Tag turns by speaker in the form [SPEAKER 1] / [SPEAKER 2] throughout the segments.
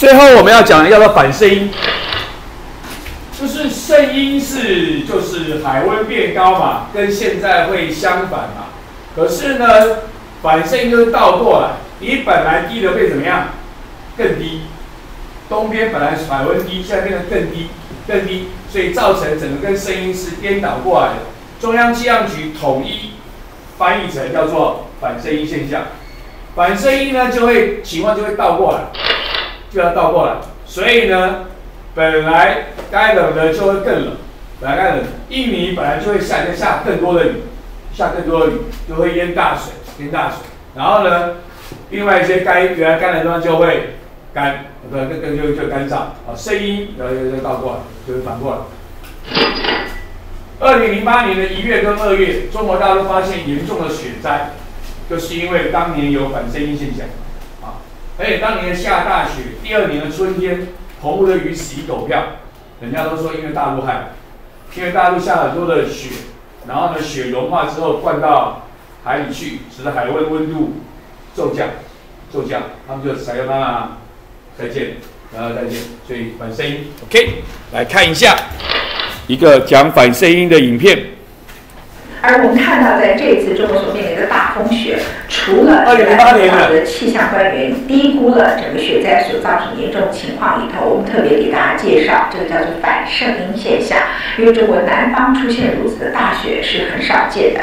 [SPEAKER 1] 最后我们要讲叫做反圣音，就是圣音是就是海温变高嘛，跟现在会相反嘛。可是呢，反圣音就是倒过来，你本来低的会怎么样？更低。东边本来海温低，现在变得更低，更低，所以造成整个跟声音是颠倒过来的。中央气象局统一翻译成叫做反声音现象。反声音呢，就会情况就会倒过来，就要倒过来。所以呢，本来该冷的就会更冷，本来该冷，印尼本来就会下就下更多的雨，下更多的雨就会淹大水，淹大水。然后呢，另外一些该原来干的地方就会干。对，更更就就干燥啊，声音然后就就倒过来，就是反过来。二零零八年的一月跟二月，中国大陆发现严重的雪灾，就是因为当年有反声音现象，而且当年下大雪，第二年的春天，澎湖的鱼死一狗票，人家都说因为大陆害，因为大陆下很多的雪，然后呢雪融化之后灌到海里去，使得海温温度骤降，骤降，他们就采用那。再见，然后再见。所以反声音，OK，来看一下一个讲反声音的影片。
[SPEAKER 2] 而我们看到，在这次中国所面临的大风雪，除了二零零八年的气象官员低估了整个雪灾所造成严重情况里头，我们特别给大家介绍这个叫做反声音现象。因为中国南方出现如此的大雪是很少见的。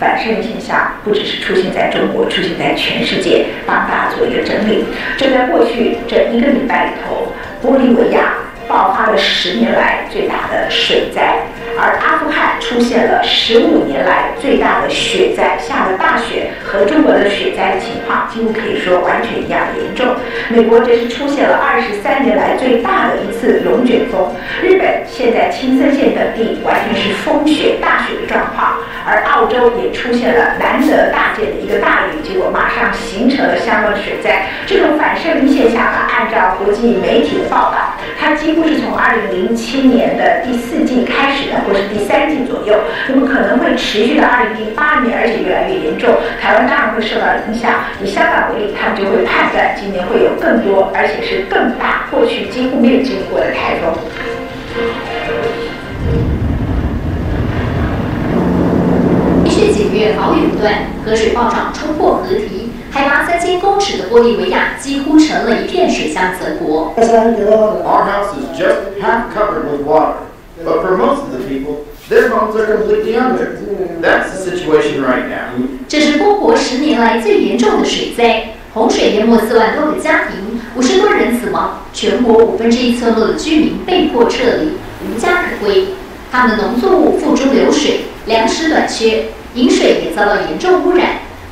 [SPEAKER 2] 反声音现象不只是出现在中国，出现在全世界。帮大家做一个整理，就在过去这一个礼拜里头，玻利维亚爆发了十年来最大的水灾。而阿富汗出现了十五年来最大的雪灾，下了大雪，和中国的雪灾情况几乎可以说完全一样严重。美国则是出现了二十三年来最大的一次龙卷风。日本现在青森县等地完全是风雪大雪的状况，而澳洲也出现了难得大见的一个大雨，结果马上形成了相关的水灾。这种反射林现象呢，按照国际媒体的报道，几乎是从二零零七年的第四季开始的。或是第三季左右，那么可能会持续到二零零八年，而且越来越严重。台湾当然会受到影响。以香港为例，他们就会判断今年会有更多，而且是更大，过去几乎没有经历过的台风。
[SPEAKER 3] 连续几月豪雨不断，河水暴涨冲破河堤，海拔三千公尺的玻利维亚几乎成了一片水乡泽国。
[SPEAKER 4] Our house is just half covered with water. But for most of the people, their homes are completely under. That's the situation right now.
[SPEAKER 3] 这是波国十年来最严重的水灾，洪水淹没四万多个家庭，五十多人死亡，全国五分之一村落的居民被迫撤离，无家可归。他们的农作物付诸流水，粮食短缺，饮水也遭到严重污染。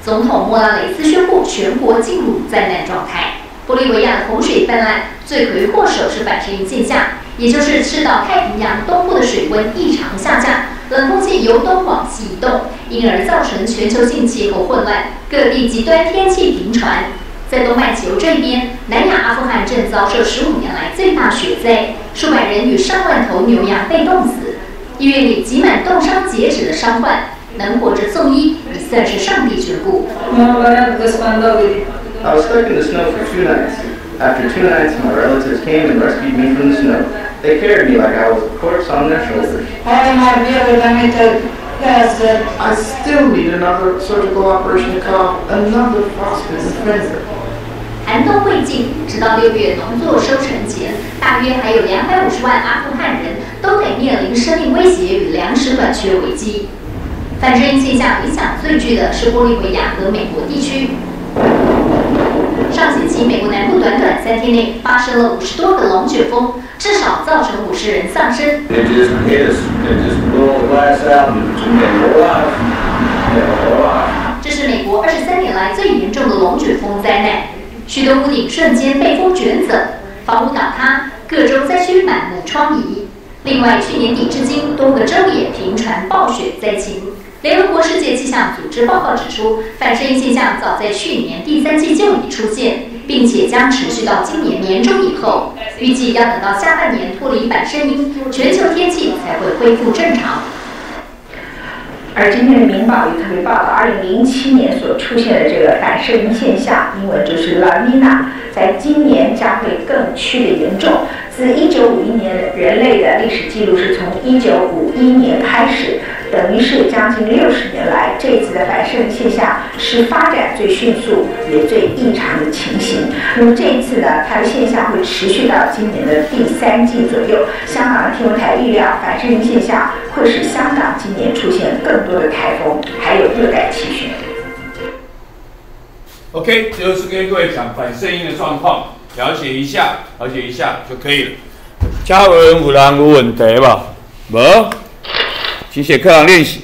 [SPEAKER 3] 总统莫拉雷斯宣布全国进入灾难状态。玻利维亚洪水泛滥，罪魁祸首是反声音现象。也就是赤道太平洋东部的水温异常下降，冷空气由东往西移动，因而造成全球性气候混乱，各地极端天气频传。在东半球这一边，南亚阿富汗正遭受十五年来最大雪灾，数百人与上万头牛羊被冻死，医院里挤满冻伤截止的伤患，能活着送医已算是上帝眷顾。
[SPEAKER 4] After two nights, my relatives came and rescued me from the snow. They carried me like I was a corpse on their shoulders. I still need another surgical operation to call another frostbitten finger.
[SPEAKER 3] 寒冬未尽，直到六月农作收成前，大约还有两百五十万阿富汗人都得面临生命威胁与粮食短缺危机。反声音现象影响最剧的是玻利维亚和美国地区。上星期，美国南部短短三天内发生了五十多个龙卷风，至少造成五十人丧生。这是美国二十三年来最严重的龙卷风灾难，许多屋顶瞬间被风卷走，房屋倒塌，各州灾区满目疮痍。另外，去年底至今，多个州也频传暴雪灾情。联合国世界气象组织报告指出，反声音现象早在去年第三季就已出现，并且将持续到今年年中以后。预计要等到下半年脱离反声音，全球天气才会恢复正常。
[SPEAKER 2] 而今天的《明报》也特别报道，二零零七年所出现的这个反射音现象，英文就是 La Nina，在今年将会更趋的严重。自一九五一年，人类的历史记录是从一九五一年开始。等于是将近六十年来，这一次的反射现象是发展最迅速也最异常的情形。那么这一次呢，它的现象会持续到今年的第三季左右。香港的天文台预料，反射现象会使香港今年出现更多的台风，还有热带气旋。
[SPEAKER 1] OK，就是跟各位讲反声音的状况，了解一下，了解一下就可以了。嘉文有人有问题吧？无？请写课堂练习。